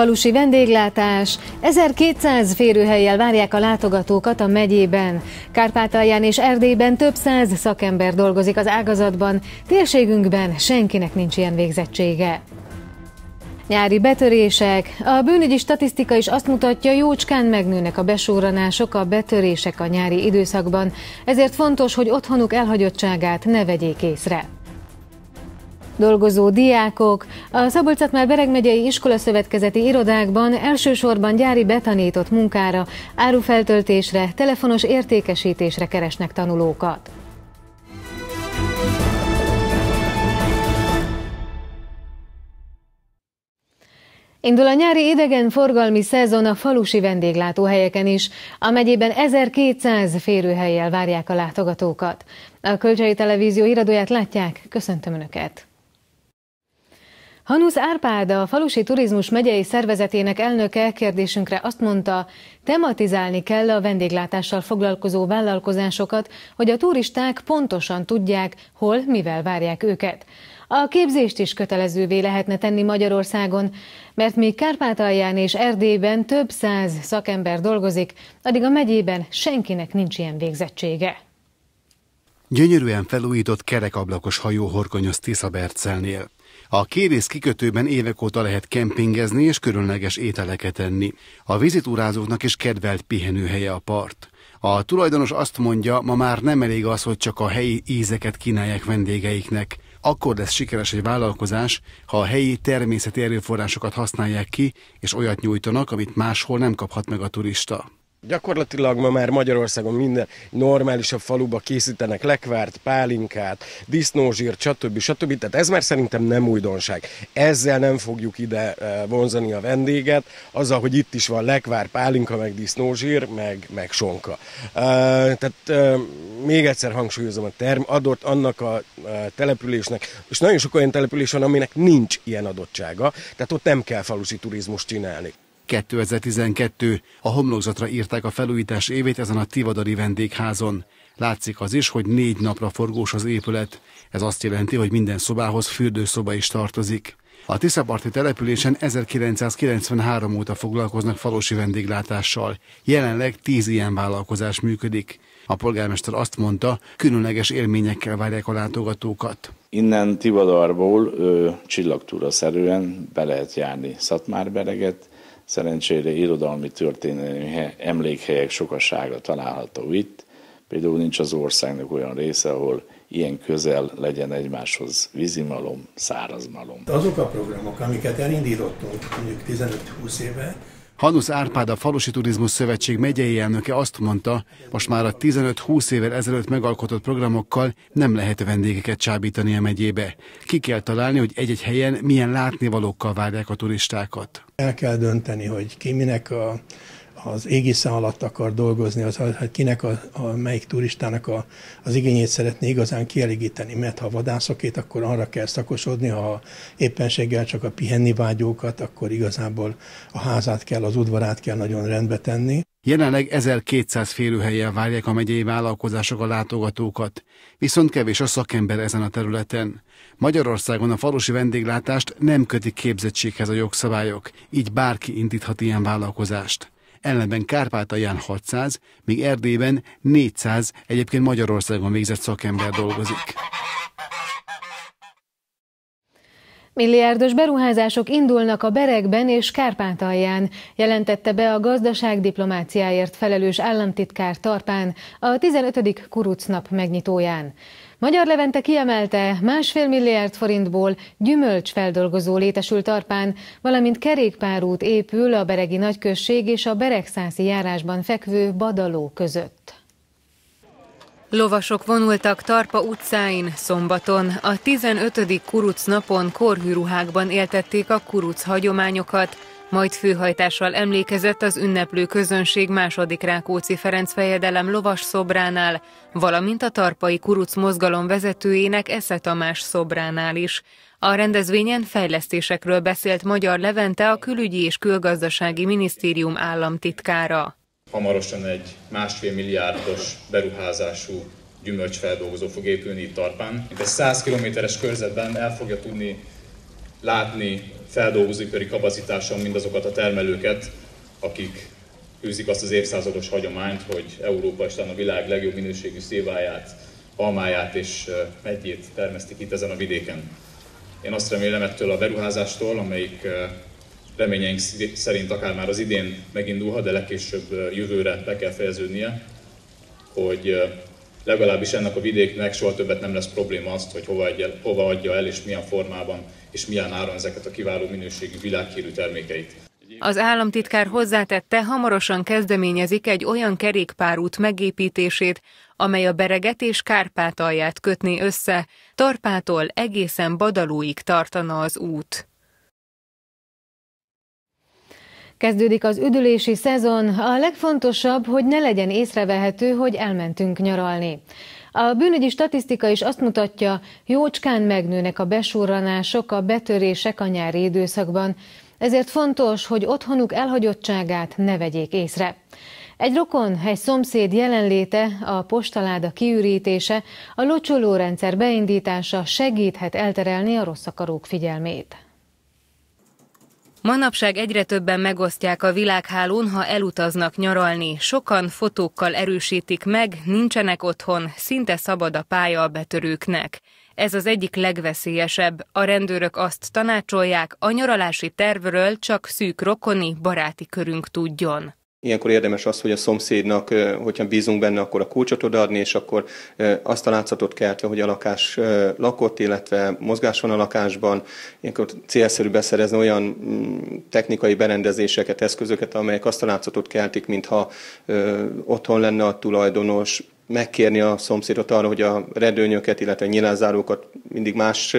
Falusi vendéglátás, 1200 férőhelyjel várják a látogatókat a megyében. Kárpátalján és Erdélyben több száz szakember dolgozik az ágazatban, térségünkben senkinek nincs ilyen végzettsége. Nyári betörések. A bűnügyi statisztika is azt mutatja, jócskán megnőnek a besúranások, a betörések a nyári időszakban, ezért fontos, hogy otthonuk elhagyottságát ne vegyék észre dolgozó diákok a szabolcs már Bereg megyei iskolaszövetkezeti irodákban elsősorban gyári betanított munkára, árufeltöltésre, telefonos értékesítésre keresnek tanulókat. Indul a nyári idegenforgalmi szezon a falusi vendéglátóhelyeken is. A megyében 1200 férőhelyjel várják a látogatókat. A Kölcsei Televízió iradóját látják. Köszöntöm Önöket! Hanusz Árpád, a Falusi Turizmus megyei szervezetének elnöke kérdésünkre azt mondta, tematizálni kell a vendéglátással foglalkozó vállalkozásokat, hogy a turisták pontosan tudják, hol, mivel várják őket. A képzést is kötelezővé lehetne tenni Magyarországon, mert míg Kárpátalján és Erdélyben több száz szakember dolgozik, addig a megyében senkinek nincs ilyen végzettsége. Gyönyörűen felújított kerekablakos hajó horkonyoz Tiszabercelnél. A kérész kikötőben évek óta lehet kempingezni és különleges ételeket enni. A vizitúrázóknak is kedvelt pihenőhelye a part. A tulajdonos azt mondja, ma már nem elég az, hogy csak a helyi ízeket kínálják vendégeiknek. Akkor lesz sikeres egy vállalkozás, ha a helyi természeti erőforrásokat használják ki, és olyat nyújtanak, amit máshol nem kaphat meg a turista. Gyakorlatilag ma már Magyarországon minden normálisabb faluba készítenek lekvárt, pálinkát, disznózsírt, stb. stb. Tehát ez már szerintem nem újdonság. Ezzel nem fogjuk ide eh, vonzani a vendéget, azzal, hogy itt is van lekvár, pálinka, meg disznózsír, meg, meg sonka. Uh, tehát uh, még egyszer hangsúlyozom, a term adott annak a településnek, és nagyon sok olyan település van, aminek nincs ilyen adottsága, tehát ott nem kell falusi turizmust csinálni. 2012. A homlokzatra írták a felújítás évét ezen a Tivadari vendégházon. Látszik az is, hogy négy napra forgós az épület. Ez azt jelenti, hogy minden szobához fürdőszoba is tartozik. A Tiszaparti településen 1993 óta foglalkoznak falusi vendéglátással. Jelenleg tíz ilyen vállalkozás működik. A polgármester azt mondta, különleges élményekkel várják a látogatókat. Innen Tivadarból csillagtúra szerűen be lehet járni Szatmárbereget, Szerencsére irodalmi történelmi emlékhelyek sokasága található itt. Például nincs az országnak olyan része, ahol ilyen közel legyen egymáshoz vízimalom, szárazmalom. Azok a programok, amiket elindítottunk mondjuk 15-20 éve, Hanusz Árpád, a Falusi Turizmus Szövetség megyei elnöke azt mondta, most már a 15-20 évvel ezelőtt megalkotott programokkal nem lehet vendégeket csábítani a megyébe. Ki kell találni, hogy egy-egy helyen milyen látnivalókkal várják a turistákat. El kell dönteni, hogy ki minek a az égisze alatt akar dolgozni, az, hogy kinek a, a melyik turistának a, az igényét szeretné igazán kielégíteni, mert ha vadászokét, akkor arra kell szakosodni, ha éppenséggel csak a pihenni vágyókat, akkor igazából a házát kell, az udvarát kell nagyon rendbe tenni. Jelenleg 1200 férőhelyen várják a megyei vállalkozások a látogatókat, viszont kevés a szakember ezen a területen. Magyarországon a falusi vendéglátást nem kötik képzettséghez a jogszabályok, így bárki indíthat ilyen vállalkozást ellenben Kárpátalján 600, míg Erdélyben 400 egyébként Magyarországon végzett szakember dolgozik. Milliárdos beruházások indulnak a Berekben és Kárpátalján, jelentette be a gazdaságdiplomáciáért felelős államtitkár Tarpán a 15. kurucnap megnyitóján. Magyar Levente kiemelte, másfél milliárd forintból gyümölcsfeldolgozó létesült Tarpán, valamint kerékpárút épül a Beregi Nagyközség és a Beregszászi járásban fekvő Badaló között. Lovasok vonultak Tarpa utcáin szombaton. A 15. kuruc napon korhűruhákban éltették a kuruc hagyományokat, majd főhajtással emlékezett az ünneplő közönség második Rákóczi Ferenc fejedelem lovas szobránál, valamint a Tarpai Kuruc mozgalom vezetőjének Esze Tamás szobránál is. A rendezvényen fejlesztésekről beszélt Magyar Levente a külügyi és külgazdasági minisztérium államtitkára. Hamarosan egy másfél milliárdos beruházású gyümölcsfeldolgozó fog épülni itt Tarpán. Itt egy 100 kilométeres körzetben el fogja tudni látni feldolgozóipari kapacitáson mindazokat a termelőket, akik űzik azt az évszázados hagyományt, hogy Európa és a világ legjobb minőségű széváját, almáját és megyét termesztik itt ezen a vidéken. Én azt remélem ettől a beruházástól, amelyik reményeink szerint akár már az idén megindulhat, de legkésőbb jövőre be kell fejeződnie, hogy legalábbis ennek a vidéknek soha többet nem lesz probléma azt, hogy hova adja, hova adja el és milyen formában és milyen áron ezeket a kiváló minőségű világhírű termékeit. Az államtitkár hozzátette, hamarosan kezdeményezik egy olyan kerékpárút megépítését, amely a Bereget és Kárpátalját kötné össze, Tarpától egészen Badalóig tartana az út. Kezdődik az üdülési szezon, a legfontosabb, hogy ne legyen észrevehető, hogy elmentünk nyaralni. A bűnügyi statisztika is azt mutatja, jócskán megnőnek a besurranások, a betörések a nyári időszakban, ezért fontos, hogy otthonuk elhagyottságát ne vegyék észre. Egy rokon, egy szomszéd jelenléte, a postaláda kiürítése, a locsolórendszer beindítása segíthet elterelni a rossz akarók figyelmét. Manapság egyre többen megosztják a világhálón, ha elutaznak nyaralni. Sokan fotókkal erősítik meg, nincsenek otthon, szinte szabad a pálya a betörőknek. Ez az egyik legveszélyesebb. A rendőrök azt tanácsolják, a nyaralási tervről csak szűk rokoni, baráti körünk tudjon. Ilyenkor érdemes az, hogy a szomszédnak, hogyha bízunk benne, akkor a kulcsot odaadni, és akkor azt a látszatot keltve, hogy a lakás lakott, illetve mozgás van a lakásban. Ilyenkor célszerű beszerezni olyan mm, technikai berendezéseket, eszközöket, amelyek azt a látszatot keltik, mintha otthon lenne a tulajdonos, megkérni a szomszédot arra, hogy a redőnyöket, illetve a nyilázárókat mindig más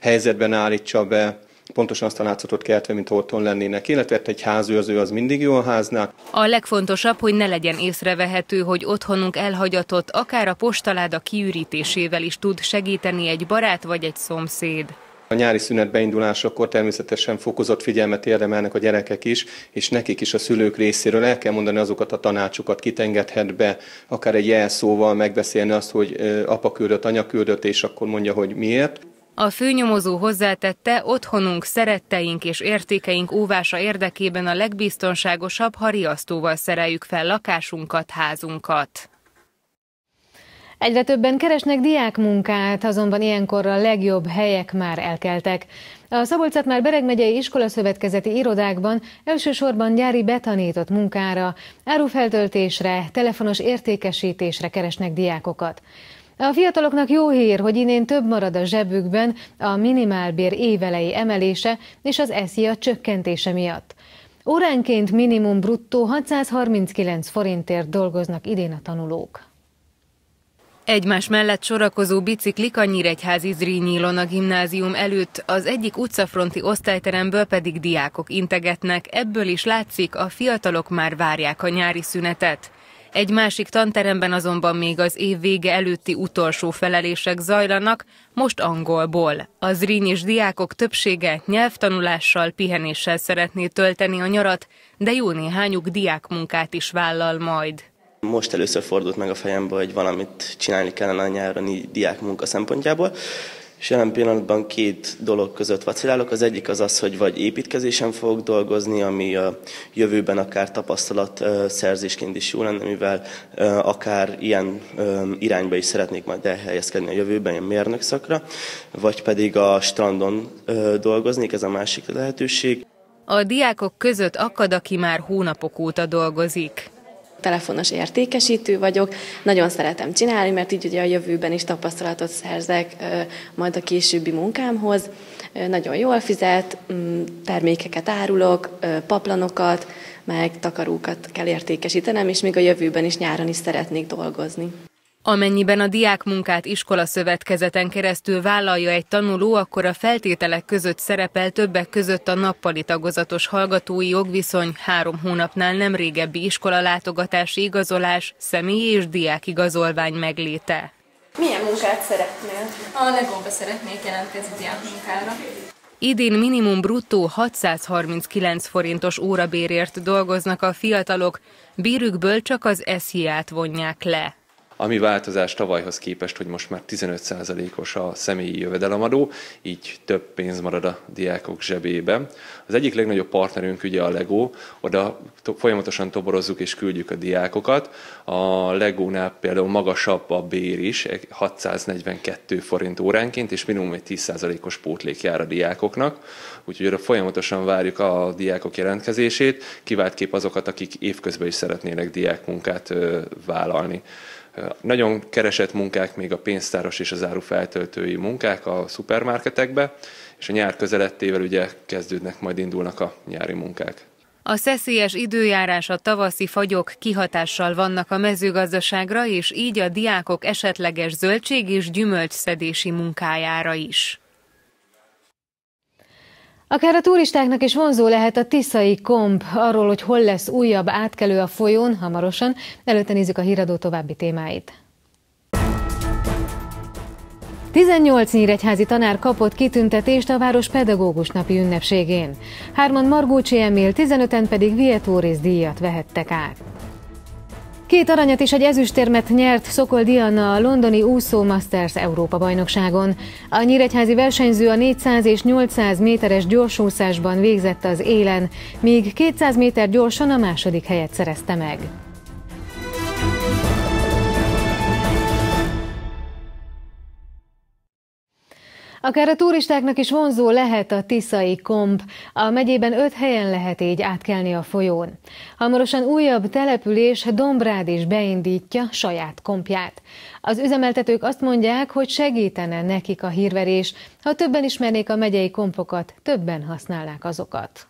helyzetben állítsa be, pontosan azt a látszatot keltve, mint otthon lennének, illetve egy házőrző az mindig jó a háznál. A legfontosabb, hogy ne legyen észrevehető, hogy otthonunk elhagyatott, akár a postaláda kiürítésével is tud segíteni egy barát vagy egy szomszéd. A nyári szünet beindulásakor természetesen fokozott figyelmet érdemelnek a gyerekek is, és nekik is a szülők részéről el kell mondani azokat a tanácsokat, kit engedhet be, akár egy jelszóval megbeszélni azt, hogy apa küldött, anya küldött, és akkor mondja, hogy miért. A főnyomozó hozzátette, otthonunk, szeretteink és értékeink óvása érdekében a legbiztonságosabb, ha riasztóval szereljük fel lakásunkat, házunkat. Egyre többen keresnek diákmunkát, azonban ilyenkor a legjobb helyek már elkeltek. A szabolcs már Bereg megyei iskolaszövetkezeti irodákban elsősorban gyári betanított munkára, árufeltöltésre, telefonos értékesítésre keresnek diákokat. A fiataloknak jó hír, hogy innen több marad a zsebükben a minimálbér évelei emelése és az eszia csökkentése miatt. Óránként minimum bruttó 639 forintért dolgoznak idén a tanulók. Egymás mellett sorakozó biciklik a Nyíregyházi Zrínyi a gimnázium előtt, az egyik utcafronti osztályteremből pedig diákok integetnek, ebből is látszik, a fiatalok már várják a nyári szünetet. Egy másik tanteremben azonban még az év vége előtti utolsó felelések zajlanak, most angolból. Az rínyis diákok többsége nyelvtanulással, pihenéssel szeretné tölteni a nyarat, de jó néhányuk diákmunkát is vállal majd. Most először fordult meg a fejembe, hogy valamit csinálni kellene a nyáron diákmunka szempontjából és jelen pillanatban két dolog között vacilálok. Az egyik az az, hogy vagy építkezésen fogok dolgozni, ami a jövőben akár tapasztalat szerzésként is jó lenne, mivel akár ilyen irányba is szeretnék majd elhelyezkedni a jövőben, ilyen mérnök szakra, vagy pedig a strandon dolgoznék, ez a másik lehetőség. A diákok között akad, aki már hónapok óta dolgozik telefonos értékesítő vagyok, nagyon szeretem csinálni, mert így ugye a jövőben is tapasztalatot szerzek majd a későbbi munkámhoz. Nagyon jól fizet, mm, termékeket árulok, paplanokat, meg takarókat kell értékesítenem, és még a jövőben is nyáron is szeretnék dolgozni. Amennyiben a diákmunkát iskolaszövetkezeten keresztül vállalja egy tanuló, akkor a feltételek között szerepel többek között a nappali tagozatos hallgatói jogviszony, három hónapnál nem régebbi iskolalátogatási igazolás, személyi és diákigazolvány megléte. Milyen munkát szeretnél? A Legóba szeretnék jelentkezni diákmunkára. Idén minimum bruttó 639 forintos órabérért dolgoznak a fiatalok, bérükből csak az esziát vonják le. Ami változás tavalyhoz képest, hogy most már 15%-os a személyi jövedelemadó, így több pénz marad a diákok zsebében. Az egyik legnagyobb partnerünk ugye a LEGO, oda folyamatosan toborozzuk és küldjük a diákokat. A LEGO-nál például magasabb a bér is, 642 forint óránként, és minimum egy 10%-os pótlék jár a diákoknak. Úgyhogy oda folyamatosan várjuk a diákok jelentkezését, kiváltképp azokat, akik évközben is szeretnének diákmunkát vállalni. Nagyon keresett munkák még a pénztáros és az árufeltöltői munkák a szupermarketekbe, és a nyár közelettével ugye kezdődnek, majd indulnak a nyári munkák. A szeszélyes időjárás, a tavaszi fagyok kihatással vannak a mezőgazdaságra, és így a diákok esetleges zöldség és gyümölcsszedési munkájára is. Akár a turistáknak is vonzó lehet a Tiszai Komp, arról, hogy hol lesz újabb átkelő a folyón hamarosan. Előtte nézzük a híradó további témáit. 18 nyíregyházi tanár kapott kitüntetést a város pedagógus napi ünnepségén. Hárman Margócsi Emil, 15-en pedig Vietóris díjat vehettek át. Két aranyat és egy ezüstérmet nyert Szokol Diana a londoni úszó Masters Európa bajnokságon. A nyíregyházi versenyző a 400 és 800 méteres gyorsúszásban végzett az élen, míg 200 méter gyorsan a második helyet szerezte meg. Akár a turistáknak is vonzó lehet a Tiszai Komp. A megyében öt helyen lehet így átkelni a folyón. Hamarosan újabb település Dombrád is beindítja saját kompját. Az üzemeltetők azt mondják, hogy segítene nekik a hírverés. Ha többen ismernék a megyei kompokat, többen használnák azokat.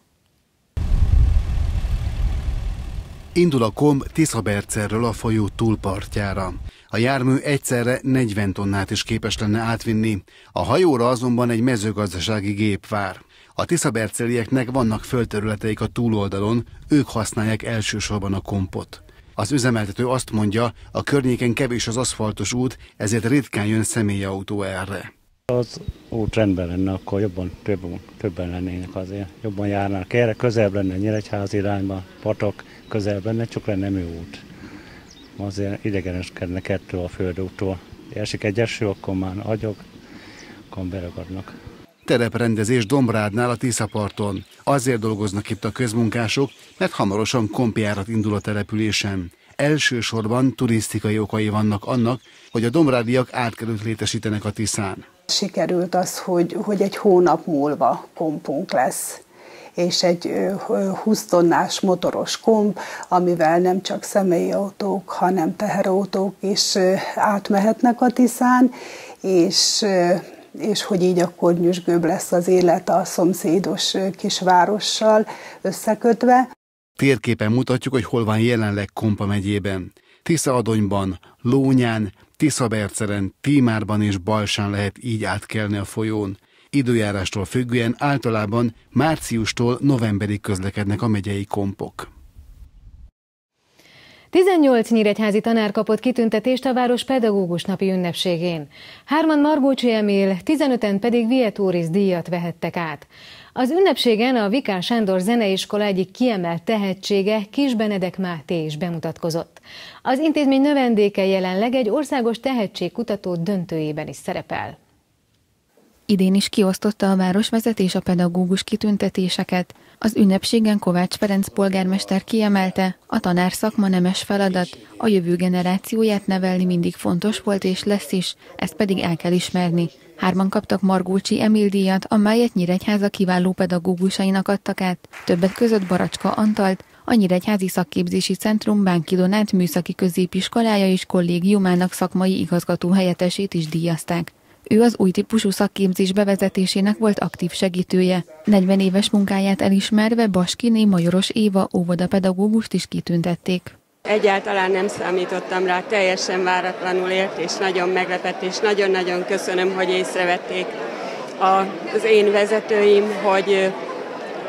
Indul a komp Tiszabercerről a folyó túlpartjára. A jármű egyszerre 40 tonnát is képes lenne átvinni, a hajóra azonban egy mezőgazdasági gép vár. A Tiszabercelieknek vannak földterületeik a túloldalon, ők használják elsősorban a kompot. Az üzemeltető azt mondja, a környéken kevés az aszfaltos út, ezért ritkán jön személyautó erre. Az út rendben lenne, akkor jobban több, többen lennének azért. Jobban járnak erre, közelebb lenne Nyíregyház irányba, patok, közelebb lenne, csak lenne műút azért idegeneskednek ettől a földútól. Esik egy eső, akkor már agyok, akkor beragadnak. Tereprendezés Dombrádnál a Tiszaparton. Azért dolgoznak itt a közmunkások, mert hamarosan kompjárat indul a településen. Elsősorban turisztikai okai vannak annak, hogy a dombrádiak átkerült létesítenek a Tiszán. Sikerült az, hogy, hogy egy hónap múlva kompunk lesz és egy 20 tonnás motoros komp, amivel nem csak személyi autók, hanem teherautók is átmehetnek a Tiszán, és és hogy így akkor nyüzsgőbb lesz az élet a szomszédos kisvárossal összekötve. Térképen mutatjuk, hogy hol van jelenleg Kompa megyében. Tiszaadonyban, Lónyán, Tiszaberceren, Tímárban és Balsán lehet így átkelni a folyón. Időjárástól függően általában márciustól novemberig közlekednek a megyei kompok. 18 nyíregyházi tanár kapott kitüntetést a város pedagógus napi ünnepségén. Hárman Margócsi Emil, 15-en pedig Vietóris díjat vehettek át. Az ünnepségen a Vikán Sándor Zeneiskola egyik kiemelt tehetsége Kis Benedek Máté is bemutatkozott. Az intézmény növendéke jelenleg egy országos tehetségkutató döntőjében is szerepel. Idén is kiosztotta a városvezetés a pedagógus kitüntetéseket. Az ünnepségen Kovács Ferenc polgármester kiemelte, a tanár szakma nemes feladat, a jövő generációját nevelni mindig fontos volt és lesz is, ezt pedig el kell ismerni. Hárman kaptak Margócsi Emil díjat, amelyet Nyíregyháza kiváló pedagógusainak adtak át, többek között Baracska Antalt, a Nyíregyházi Szakképzési Centrum Bánki Donát Műszaki Középiskolája és kollégiumának szakmai igazgató helyettesét is díjazták. Ő az új típusú szakképzés bevezetésének volt aktív segítője. 40 éves munkáját elismerve Baskiné Majoros Éva óvodapedagógust is kitüntették. Egyáltalán nem számítottam rá, teljesen váratlanul ért, és nagyon meglepett, és nagyon-nagyon köszönöm, hogy észrevették az én vezetőim, hogy,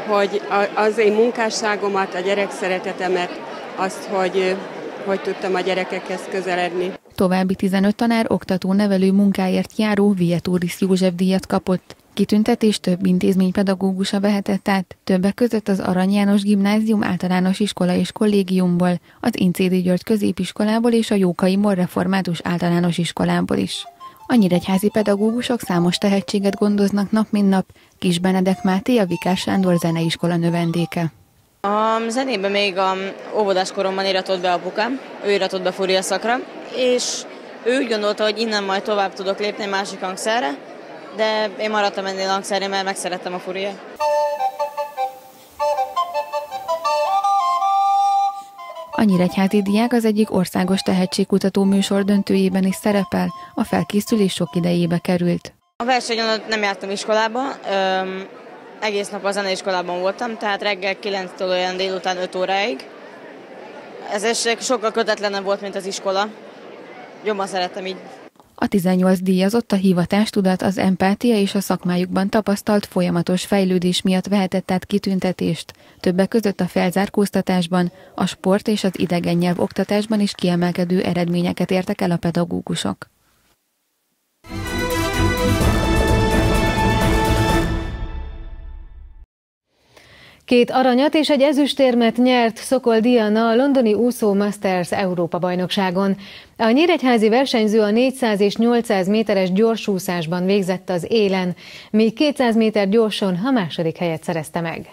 hogy az én munkásságomat, a gyerek szeretetemet, azt, hogy, hogy tudtam a gyerekekhez közeledni. további 15 tanár oktató nevelő munkáért járó Vieturis József díjat kapott. Kitüntetés több intézmény pedagógusa vehetett át, többek között az Arany János Gimnázium általános iskola és kollégiumból, az Incédi György középiskolából és a Jókai Mor református általános iskolából is. A nyíregyházi pedagógusok számos tehetséget gondoznak nap mint nap, Kis Benedek Máté a Vikár Sándor zeneiskola növendéke. A zenében még a óvodás koromban iratott be apukám, ő iratott be fúria szakra, és ő úgy gondolta, hogy innen majd tovább tudok lépni egy másik hangszerre, de én maradtam ennél a hangszerre, mert megszerettem a fúria. A Nyíregyházi diák az egyik országos tehetségkutató műsor döntőjében is szerepel, a felkészülés sok idejébe került. A versenyen nem jártam iskolába, öm, egész nap a zeneiskolában voltam, tehát reggel 9-től olyan délután 5 óráig. Ez sokkal kötetlenebb volt, mint az iskola. Jobban szerettem így. A 18 díjazott a hivatástudat, az empátia és a szakmájukban tapasztalt folyamatos fejlődés miatt vehetett át kitüntetést. Többek között a felzárkóztatásban, a sport és az idegen nyelv oktatásban is kiemelkedő eredményeket értek el a pedagógusok. Két aranyat és egy ezüstérmet nyert Szokol Diana a londoni úszó Masters Európa bajnokságon. A nyíregyházi versenyző a 400 és 800 méteres gyorsúszásban végzett az élen, míg 200 méter gyorson a második helyet szerezte meg.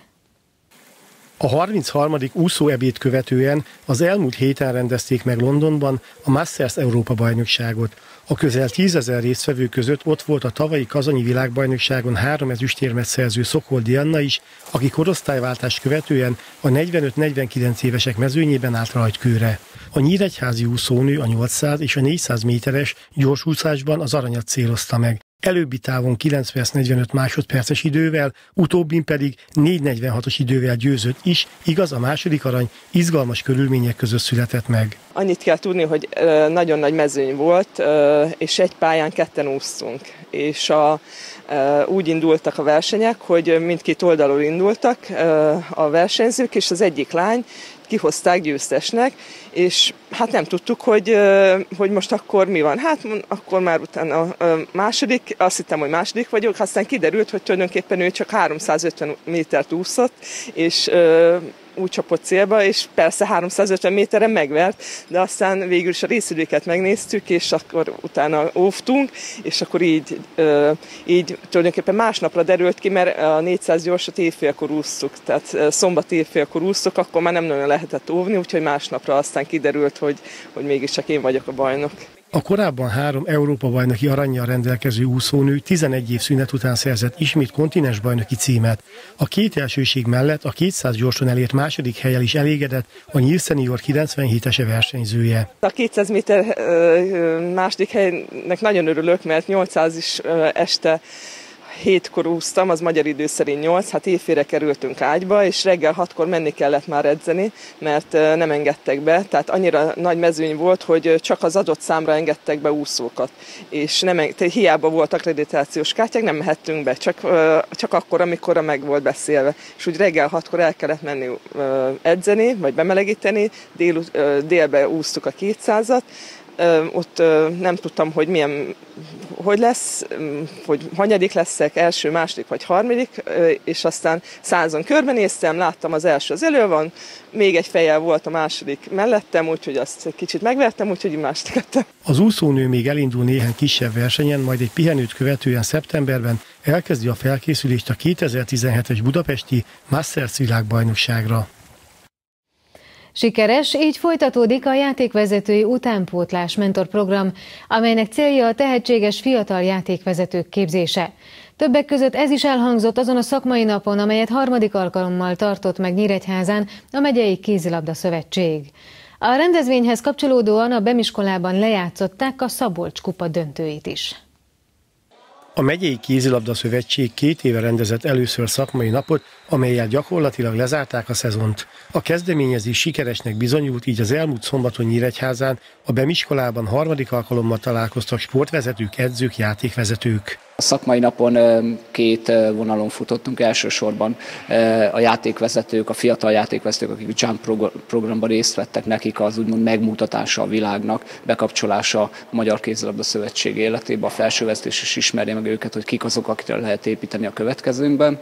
A 33. úszóebéd követően az elmúlt héten rendezték meg Londonban a Masters Európa bajnokságot. A közel tízezer résztvevő között ott volt a tavalyi kazanyi világbajnokságon három ezüstérmet szerző Szokol Dianna is, aki korosztályváltást követően a 45-49 évesek mezőnyében állt rajtkőre. A nyíregyházi úszónő a 800 és a 400 méteres gyorsúszásban az aranyat célozta meg. Előbbi távon 9 perc 45 másodperces idővel, utóbbin pedig 4.46-os idővel győzött is, igaz a második arany izgalmas körülmények között született meg. Annyit kell tudni, hogy nagyon nagy mezőny volt, és egy pályán ketten úsztunk. És a, úgy indultak a versenyek, hogy mindkét oldalról indultak a versenyzők, és az egyik lány kihozták győztesnek, és hát nem tudtuk, hogy, hogy most akkor mi van. Hát akkor már utána második, azt hittem, hogy második vagyok, aztán kiderült, hogy tulajdonképpen ő csak 350 métert úszott, és úgy csapott célba, és persze 350 méterre megvert, de aztán végül is a részidőket megnéztük, és akkor utána óvtunk, és akkor így, így tulajdonképpen másnapra derült ki, mert a 400 gyorsat évfélkor úsztuk, tehát szombat évfélkor úsztuk, akkor már nem nagyon lehetett óvni, úgyhogy másnapra aztán kiderült, hogy, hogy mégiscsak én vagyok a bajnok. A korábban három Európa-bajnoki aranyjal rendelkező úszónő 11 év szünet után szerzett ismét kontinensbajnoki címet. A két elsőség mellett a 200 gyorsan elért második helyel is elégedett a Nyír Senior 97-ese versenyzője. A 200 méter második helynek nagyon örülök, mert 800 is este hétkor úsztam, az magyar idő szerint 8, hát évfére kerültünk ágyba, és reggel hatkor menni kellett már edzeni, mert nem engedtek be, tehát annyira nagy mezőny volt, hogy csak az adott számra engedtek be úszókat, és nem, tehát hiába volt akkreditációs kártyák, nem mehettünk be, csak, csak akkor, amikor meg volt beszélve. És úgy reggel hatkor el kellett menni edzeni, vagy bemelegíteni, dél, délbe úsztuk a 200-at, ott nem tudtam, hogy milyen, hogy lesz, hogy hanyadik leszek, első, második vagy harmadik, és aztán százon körbenéztem, láttam az első az elő van, még egy fejjel volt a második mellettem, úgyhogy azt kicsit megvertem, úgyhogy második lettem. Az úszónő még elindul néhány kisebb versenyen, majd egy pihenőt követően szeptemberben elkezdi a felkészülést a 2017-es budapesti Masters világbajnokságra. Sikeres, így folytatódik a játékvezetői utánpótlás mentorprogram, amelynek célja a tehetséges fiatal játékvezetők képzése. Többek között ez is elhangzott azon a szakmai napon, amelyet harmadik alkalommal tartott meg Nyíregyházán a Megyei Kézilabda Szövetség. A rendezvényhez kapcsolódóan a Bemiskolában lejátszották a Szabolcs kupa döntőit is. A megyei kézilabda szövetség két éve rendezett először szakmai napot, amelyel gyakorlatilag lezárták a szezont. A kezdeményezés sikeresnek bizonyult, így az elmúlt szombaton Nyíregyházán a Bemiskolában harmadik alkalommal találkoztak sportvezetők, edzők, játékvezetők. A szakmai napon két vonalon futottunk, elsősorban. A játékvezetők, a fiatal játékvezetők, akik a Jump programban részt vettek, nekik az úgymond megmutatása a világnak, bekapcsolása a Magyar Kézilabda Szövetség életébe, a felsővezetés is ismerje meg őket, hogy kik azok, akikre lehet építeni a következőnkben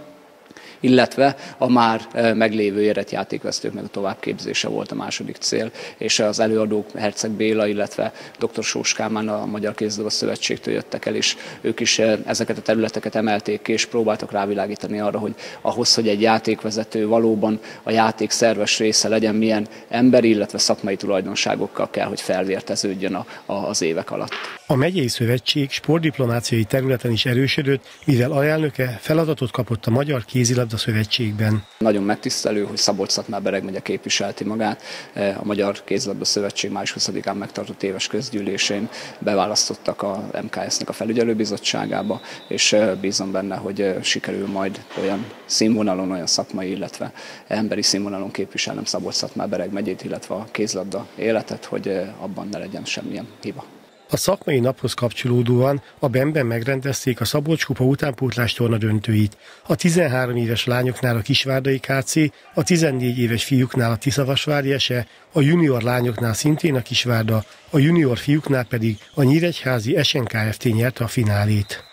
illetve a már meglévő érett játékvesztőknek a továbbképzése volt a második cél, és az előadók Herceg Béla, illetve dr. Sós Kálmán a Magyar Kézdobos Szövetségtől jöttek el, és ők is ezeket a területeket emelték ki, és próbáltak rávilágítani arra, hogy ahhoz, hogy egy játékvezető valóban a játék szerves része legyen, milyen emberi, illetve szakmai tulajdonságokkal kell, hogy felvérteződjön a, az évek alatt. A megyei szövetség sportdiplomáciai területen is erősödött, mivel alelnöke feladatot kapott a Magyar Kézilabda Szövetségben. Nagyon megtisztelő, hogy szabolcs Bereg megye képviselti magát. E, a Magyar Kézilabda Szövetség május 20-án megtartott éves közgyűlésén beválasztottak a MKS-nek a felügyelőbizottságába, és e, bízom benne, hogy e, sikerül majd olyan színvonalon, olyan szakmai, illetve emberi színvonalon képviselnem szabolcs Bereg megyét, illetve a kézlabda életet, hogy abban ne legyen semmilyen hiba. A szakmai naphoz kapcsolódóan a Benben megrendezték a Szabolcs kupa utánpótlás torna döntőit. A 13 éves lányoknál a Kisvárdai KC, a 14 éves fiúknál a Tiszavasvári Ese, a junior lányoknál szintén a Kisvárda, a junior fiúknál pedig a Nyíregyházi SNKFT nyerte a finálét.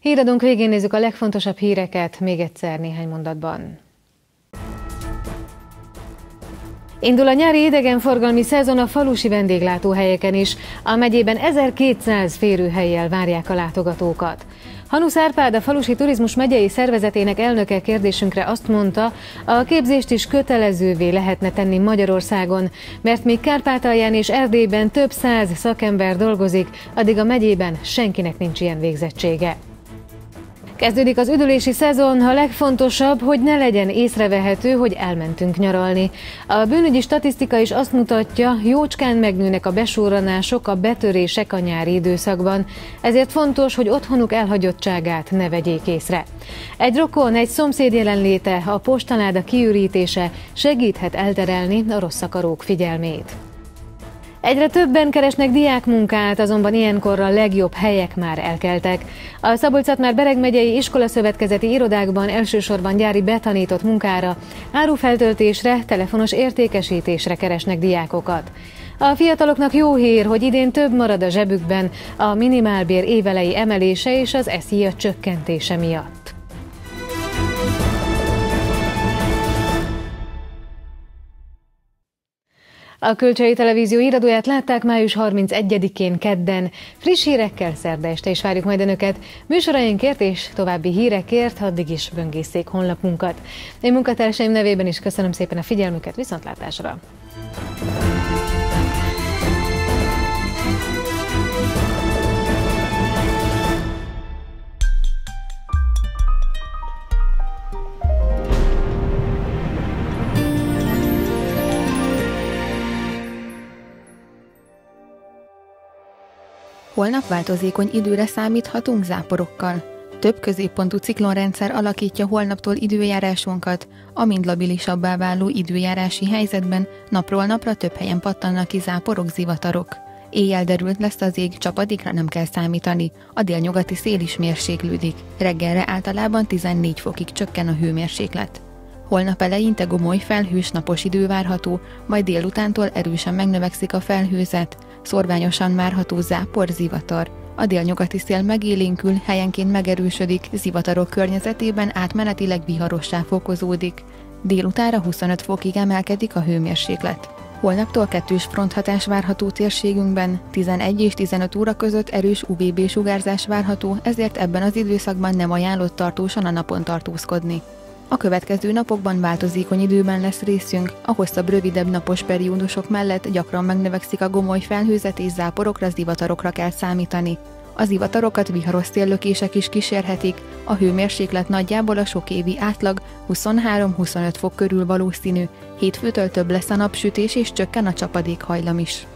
Híradónk végén nézzük a legfontosabb híreket, még egyszer néhány mondatban. Indul a nyári idegenforgalmi szezon a falusi vendéglátóhelyeken is. A megyében 1200 férőhelyjel várják a látogatókat. Hanusz Árpád, a Falusi Turizmus megyei szervezetének elnöke kérdésünkre azt mondta, a képzést is kötelezővé lehetne tenni Magyarországon, mert még Kárpátalján és Erdélyben több száz szakember dolgozik, addig a megyében senkinek nincs ilyen végzettsége. Kezdődik az üdülési szezon, a legfontosabb, hogy ne legyen észrevehető, hogy elmentünk nyaralni. A bűnügyi statisztika is azt mutatja, jócskán megnőnek a besúranások, a betörések a nyári időszakban, ezért fontos, hogy otthonuk elhagyottságát ne vegyék észre. Egy rokon, egy szomszéd jelenléte, a postaláda kiürítése segíthet elterelni a rossz akarók figyelmét. Egyre többen keresnek diákmunkát, azonban ilyenkor a legjobb helyek már elkeltek. A szabolcs már Bereg megyei iskolaszövetkezeti irodákban elsősorban gyári betanított munkára, árufeltöltésre, telefonos értékesítésre keresnek diákokat. A fiataloknak jó hír, hogy idén több marad a zsebükben a minimálbér évelei emelése és az eszia csökkentése miatt. A Kölcsei Televízió iradóját látták május 31-én kedden. Friss hírekkel szerda este is várjuk majd önöket. Műsorainkért és további hírekért addig is böngészék honlapunkat. Én munkatársaim nevében is köszönöm szépen a figyelmüket, viszontlátásra! Holnap változékony időre számíthatunk záporokkal. Több középpontú ciklonrendszer alakítja holnaptól időjárásunkat, amint labilisabbá váló időjárási helyzetben napról napra több helyen pattannak ki záporok, zivatarok. Éjjel derült lesz az ég, csapadékra nem kell számítani, a délnyugati szél is mérséklődik. Reggelre általában 14 fokig csökken a hőmérséklet. Holnap eleinte gomoly felhős napos idő várható, majd délutántól erősen megnövekszik a felhőzet, szorványosan márható zápor, zivatar. A délnyugati szél megélénkül, helyenként megerősödik, zivatarok környezetében átmenetileg viharossá fokozódik. Délutára 25 fokig emelkedik a hőmérséklet. Holnaptól kettős fronthatás várható térségünkben, 11 és 15 óra között erős UVB sugárzás várható, ezért ebben az időszakban nem ajánlott tartósan a napon tartózkodni. A következő napokban változékony időben lesz részünk, a hosszabb, rövidebb napos periódusok mellett gyakran megnövekszik a gomoly felhőzet és záporokra, zivatarokra kell számítani. Az ivatarokat viharos széllökések is kísérhetik, a hőmérséklet nagyjából a sok évi átlag 23-25 fok körül valószínű, hétfőtől több lesz a napsütés és csökken a csapadék hajlam is.